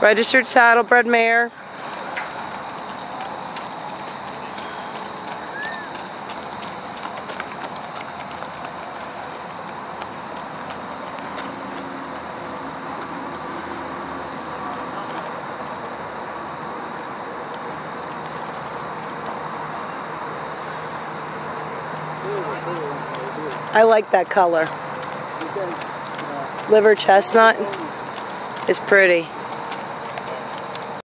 Registered saddlebred mare. I like that color. Uh, Liver chestnut is pretty.